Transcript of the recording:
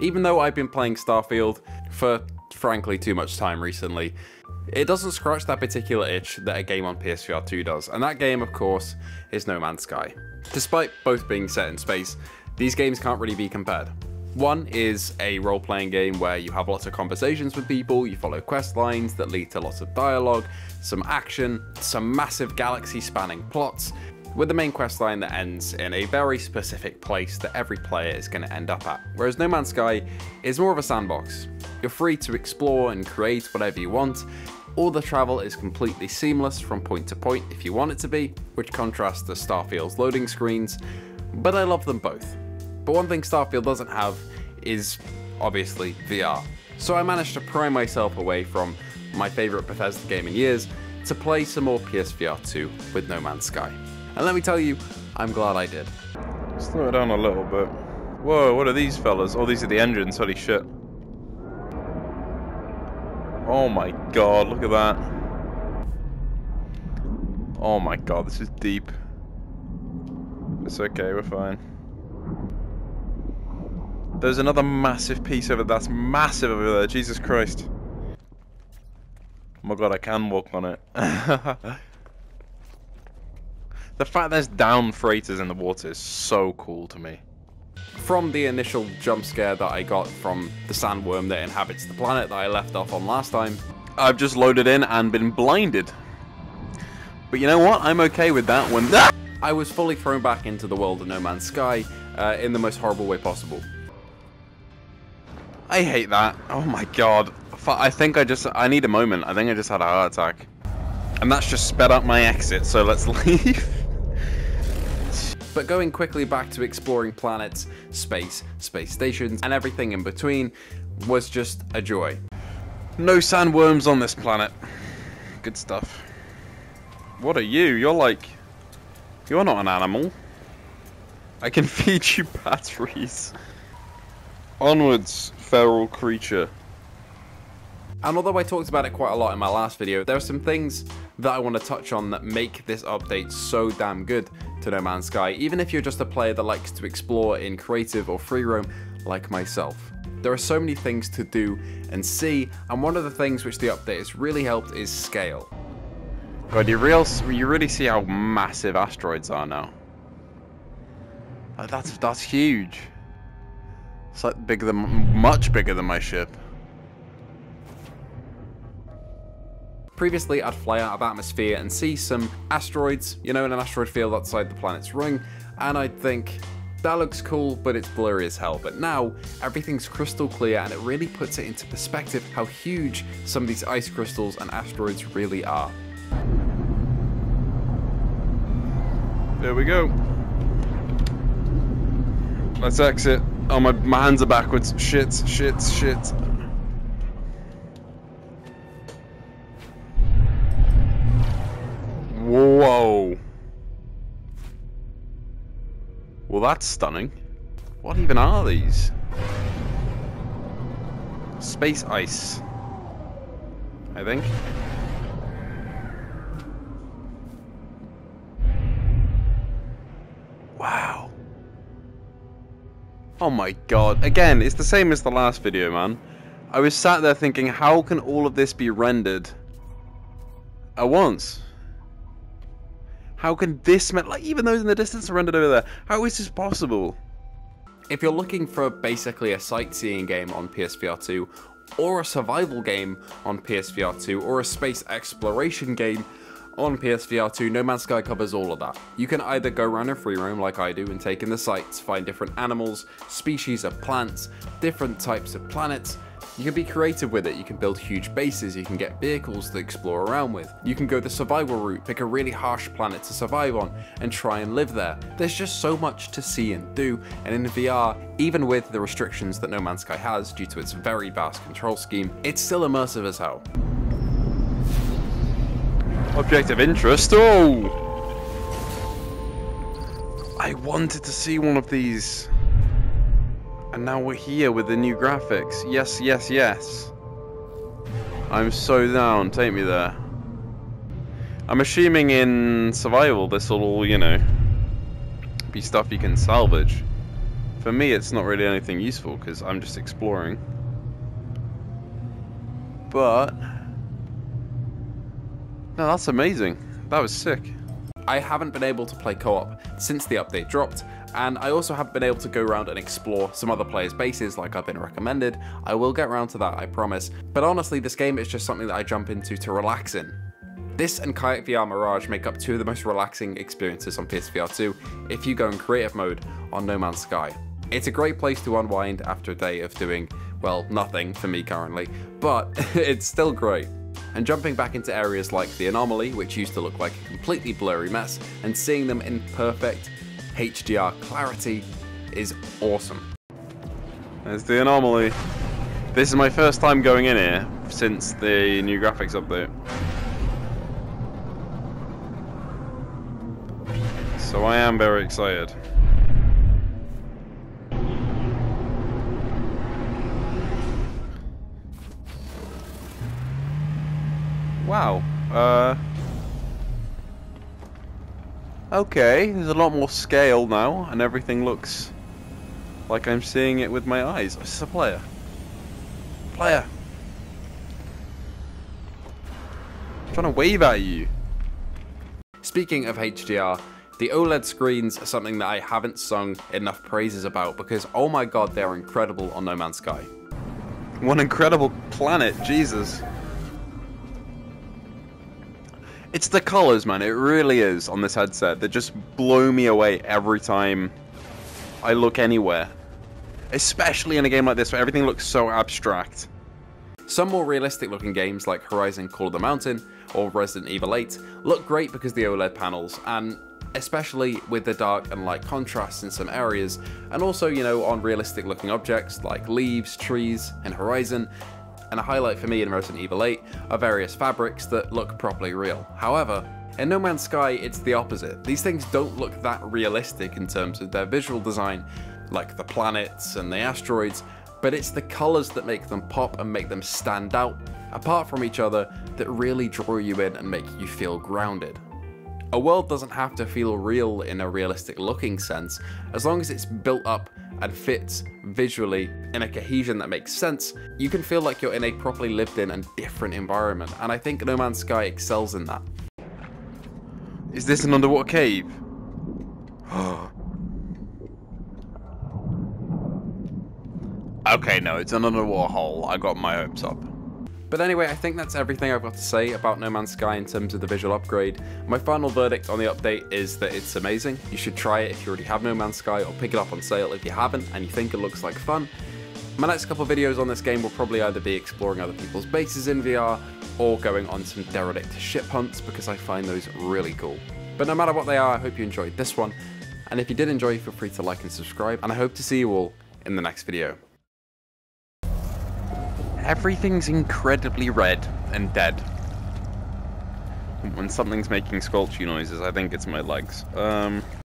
Even though I've been playing Starfield for frankly too much time recently, it doesn't scratch that particular itch that a game on PSVR 2 does, and that game, of course, is No Man's Sky. Despite both being set in space, these games can't really be compared. One is a role playing game where you have lots of conversations with people, you follow quest lines that lead to lots of dialogue, some action, some massive galaxy spanning plots, with the main quest line that ends in a very specific place that every player is going to end up at. Whereas No Man's Sky is more of a sandbox. You're free to explore and create whatever you want. All the travel is completely seamless from point to point if you want it to be, which contrasts to Starfield's loading screens, but I love them both. But one thing Starfield doesn't have is obviously VR. So I managed to pry myself away from my favourite Bethesda game in years to play some more PSVR 2 with No Man's Sky. And let me tell you, I'm glad I did. Slow it down a little bit. Whoa, what are these fellas? Oh, these are the engines, holy shit. Oh my god, look at that. Oh my god, this is deep. It's okay, we're fine. There's another massive piece over there. that's massive over there, Jesus Christ. Oh my god, I can walk on it. the fact there's down freighters in the water is so cool to me. From the initial jump scare that I got from the sandworm that inhabits the planet that I left off on last time, I've just loaded in and been blinded. But you know what? I'm okay with that one. I was fully thrown back into the world of No Man's Sky uh, in the most horrible way possible. I hate that. Oh my god. I think I just, I need a moment. I think I just had a heart attack. And that's just sped up my exit, so let's leave. But going quickly back to exploring planets, space, space stations, and everything in between was just a joy. No sandworms on this planet. Good stuff. What are you? You're like... You're not an animal. I can feed you batteries. Onwards, feral creature. And although I talked about it quite a lot in my last video, there are some things that I want to touch on that make this update so damn good to No Man's Sky, even if you're just a player that likes to explore in creative or free roam like myself. There are so many things to do and see, and one of the things which the update has really helped is scale. God, you, real, you really see how massive asteroids are now. Like, that's, that's huge. It's like bigger than, much bigger than my ship. Previously, I'd fly out of atmosphere and see some asteroids, you know, in an asteroid field outside the planet's ring, and I'd think, that looks cool, but it's blurry as hell. But now, everything's crystal clear and it really puts it into perspective how huge some of these ice crystals and asteroids really are. There we go. Let's exit. Oh, my, my hands are backwards. Shit, shit, shit. Well, that's stunning. What even are these? Space ice. I think. Wow. Oh my god. Again, it's the same as the last video, man. I was sat there thinking, how can all of this be rendered at once? How can this, man, like even those in the distance are rendered over there? How is this possible? If you're looking for basically a sightseeing game on PSVR 2, or a survival game on PSVR 2, or a space exploration game on PSVR 2, No Man's Sky covers all of that. You can either go around in free roam like I do and take in the sights, find different animals, species of plants, different types of planets, you can be creative with it, you can build huge bases, you can get vehicles to explore around with. You can go the survival route, pick a really harsh planet to survive on, and try and live there. There's just so much to see and do, and in VR, even with the restrictions that No Man's Sky has due to its very vast control scheme, it's still immersive as hell. Object of interest, oh! I wanted to see one of these. And now we're here with the new graphics. Yes, yes, yes. I'm so down. Take me there. I'm assuming in survival this will all, you know, be stuff you can salvage. For me, it's not really anything useful because I'm just exploring. But no, that's amazing. That was sick. I haven't been able to play co-op since the update dropped, and I also haven't been able to go around and explore some other players' bases like I've been recommended. I will get around to that, I promise. But honestly, this game is just something that I jump into to relax in. This and Kayak VR Mirage make up two of the most relaxing experiences on PSVR 2 if you go in creative mode on No Man's Sky. It's a great place to unwind after a day of doing, well, nothing for me currently, but it's still great and jumping back into areas like the Anomaly, which used to look like a completely blurry mess, and seeing them in perfect HDR clarity is awesome. There's the Anomaly. This is my first time going in here since the new graphics update. So I am very excited. Wow. Uh. Okay, there's a lot more scale now, and everything looks like I'm seeing it with my eyes. This is a player. Player. I'm trying to wave at you. Speaking of HDR, the OLED screens are something that I haven't sung enough praises about because oh my god, they're incredible on No Man's Sky. One incredible planet, Jesus. It's the colors, man. It really is on this headset that just blow me away every time I look anywhere. Especially in a game like this where everything looks so abstract. Some more realistic looking games like Horizon Call of the Mountain or Resident Evil 8 look great because the OLED panels and especially with the dark and light contrasts in some areas and also you know on realistic looking objects like leaves, trees and Horizon and a highlight for me in Resident Evil 8 are various fabrics that look properly real. However, in No Man's Sky, it's the opposite. These things don't look that realistic in terms of their visual design, like the planets and the asteroids, but it's the colours that make them pop and make them stand out, apart from each other, that really draw you in and make you feel grounded. A world doesn't have to feel real in a realistic looking sense, as long as it's built up and fits visually in a cohesion that makes sense, you can feel like you're in a properly lived in and different environment, and I think No Man's Sky excels in that. Is this an underwater cave? okay, no, it's an underwater hole. I got my hopes up. But anyway, I think that's everything I've got to say about No Man's Sky in terms of the visual upgrade. My final verdict on the update is that it's amazing. You should try it if you already have No Man's Sky or pick it up on sale if you haven't and you think it looks like fun. My next couple videos on this game will probably either be exploring other people's bases in VR or going on some derelict ship hunts because I find those really cool. But no matter what they are, I hope you enjoyed this one. And if you did enjoy, feel free to like and subscribe. And I hope to see you all in the next video. Everything's incredibly red and dead. When something's making squelchy noises, I think it's my legs. Um...